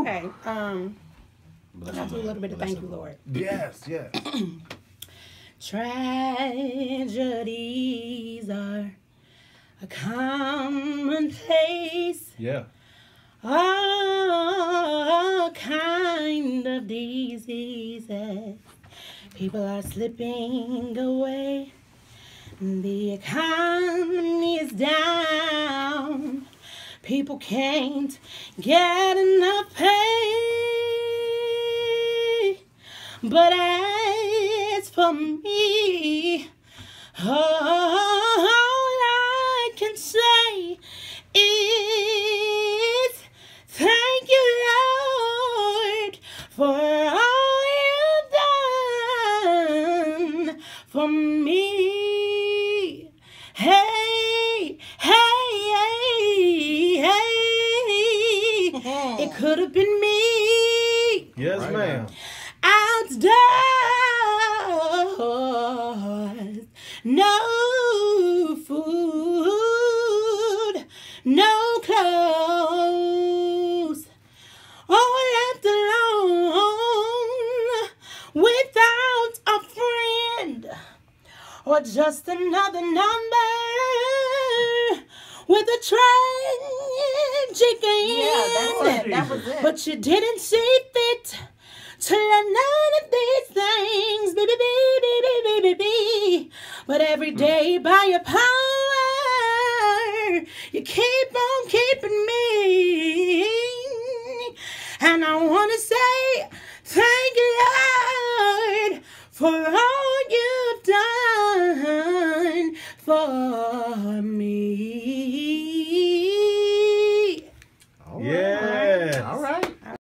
Okay. Um, I'll do a little bit of thank you, Lord. Yes, yes. Tragedies are a commonplace. Yeah. All kind of diseases. People are slipping away. The economy is down. People can't get enough But as for me, all I can say is thank you, Lord, for all you've done for me. Hey, hey, hey, hey. It could have been me Yes, Right ma'am. Outdoors. No food, no clothes. All left alone without a friend or just another number with a tragic Yeah, that's end. it. That was it. But you didn't see fit to let none of these things be, be, be, be. But every hmm. day by your power, you keep on keeping me. And I want to say thank you, Lord, for all you've done for me.